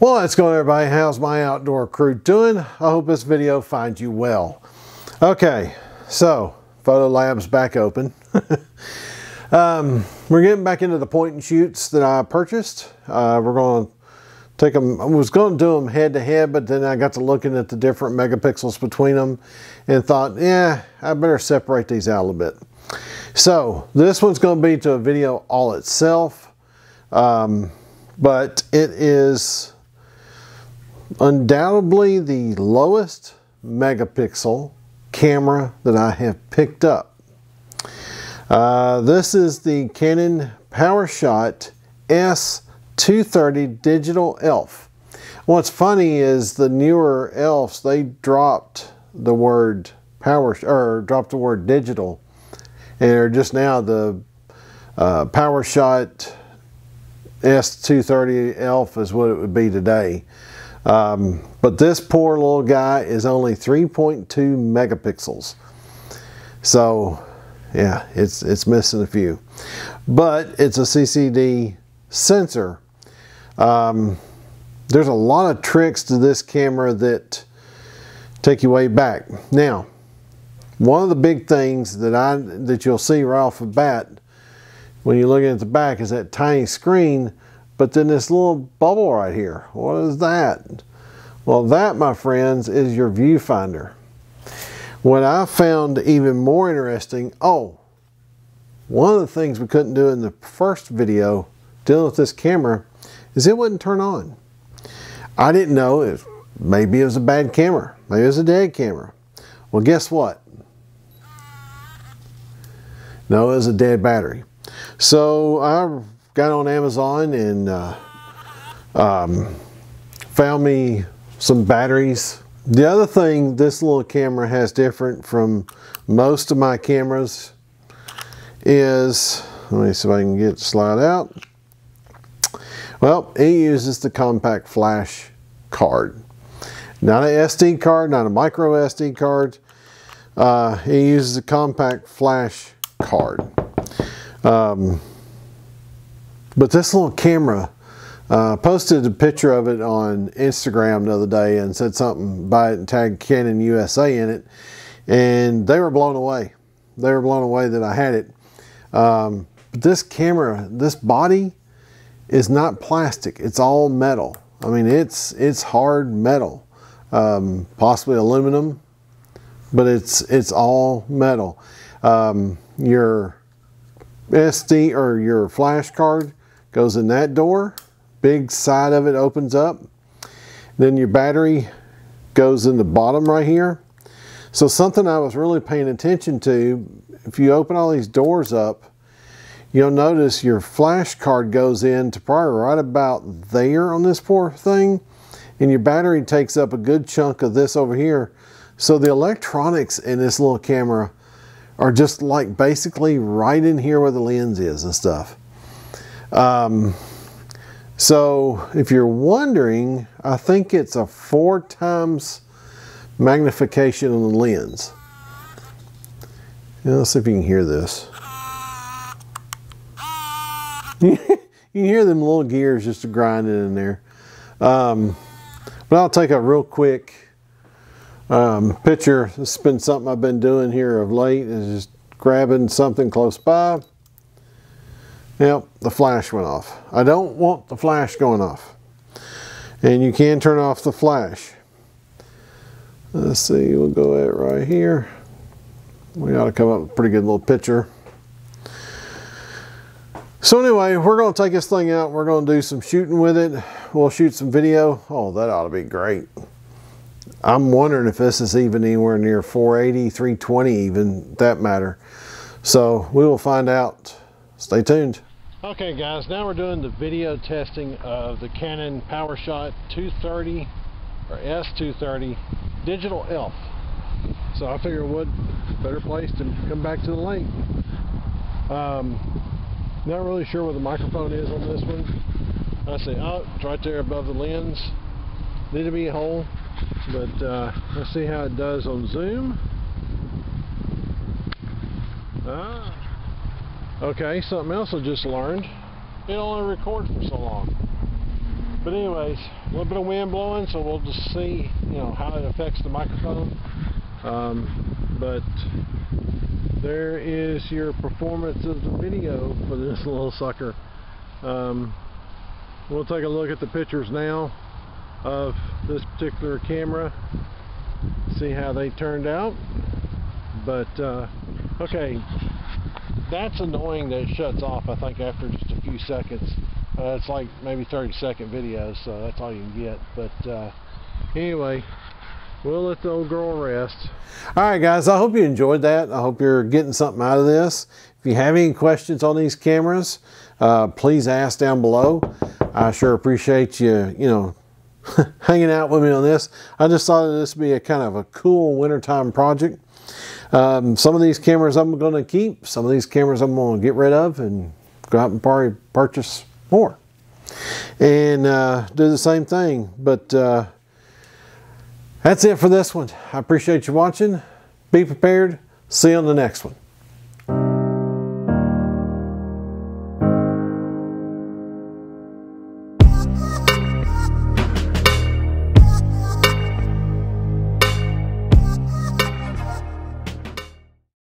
Well, let's go everybody. How's my outdoor crew doing? I hope this video finds you well. Okay, so Photo Lab's back open. um, we're getting back into the point and shoots that I purchased. Uh, we're going to take them, I was going to do them head to head, but then I got to looking at the different megapixels between them and thought, yeah, I better separate these out a little bit. So this one's going to be to a video all itself, um, but it is undoubtedly the lowest megapixel camera that I have picked up. Uh, this is the Canon PowerShot S230 Digital ELPH. What's funny is the newer ELPHs, they dropped the word power or dropped the word digital and are just now the uh, PowerShot S230 ELPH is what it would be today. Um, but this poor little guy is only 3.2 megapixels. So yeah, it's, it's missing a few. But it's a CCD sensor. Um, there's a lot of tricks to this camera that take you way back. Now, one of the big things that I that you'll see right off the bat when you're looking at the back is that tiny screen but then this little bubble right here, what is that? Well, that, my friends, is your viewfinder. What I found even more interesting, oh, one of the things we couldn't do in the first video dealing with this camera is it wouldn't turn on. I didn't know if maybe it was a bad camera. Maybe it was a dead camera. Well, guess what? No, it was a dead battery. So I got on Amazon and uh, um, found me some batteries. The other thing this little camera has different from most of my cameras is, let me see if I can get it slide out. Well, it uses the compact flash card. Not an SD card, not a micro SD card. Uh, it uses a compact flash card. Um, but this little camera, uh, posted a picture of it on Instagram the other day and said something about it and tagged Canon USA in it. And they were blown away. They were blown away that I had it. Um, but this camera, this body is not plastic. It's all metal. I mean, it's, it's hard metal, um, possibly aluminum, but it's, it's all metal. Um, your SD or your flash card goes in that door. Big side of it opens up. Then your battery goes in the bottom right here. So something I was really paying attention to, if you open all these doors up, you'll notice your flash card goes in to probably right about there on this poor thing. And your battery takes up a good chunk of this over here. So the electronics in this little camera are just like basically right in here where the lens is and stuff. Um, so if you're wondering, I think it's a four times magnification on the lens. let's see if you can hear this. you can hear them little gears just grinding in there. Um, but I'll take a real quick um, picture. Has been something I've been doing here of late is just grabbing something close by Yep, the flash went off. I don't want the flash going off. And you can turn off the flash. Let's see, we'll go at right here. We ought to come up with a pretty good little picture. So anyway, we're going to take this thing out. We're going to do some shooting with it. We'll shoot some video. Oh, that ought to be great. I'm wondering if this is even anywhere near 480, 320 even, that matter. So we will find out. Stay tuned. Okay guys, now we're doing the video testing of the Canon PowerShot 230 or S230 digital ELPH. So I figure what better place to come back to the lake. Um, not really sure where the microphone is on this one. I say, oh, it's right there above the lens. Need to be a hole, but uh, let's see how it does on zoom. Ah, Okay, something else I just learned. It only records for so long. But anyways, a little bit of wind blowing, so we'll just see, you know, how it affects the microphone. Um, but there is your performance of the video for this little sucker. Um, we'll take a look at the pictures now of this particular camera, see how they turned out. But, uh, okay, that's annoying that it shuts off, I think, after just a few seconds. Uh, it's like maybe 30 second videos, so that's all you can get. But uh, anyway, we'll let the old girl rest. All right, guys, I hope you enjoyed that. I hope you're getting something out of this. If you have any questions on these cameras, uh, please ask down below. I sure appreciate you, you know, hanging out with me on this. I just thought this would be a kind of a cool wintertime project. Um, some of these cameras I'm going to keep. Some of these cameras I'm going to get rid of and go out and probably purchase more. And uh, do the same thing. But uh, that's it for this one. I appreciate you watching. Be prepared. See you on the next one.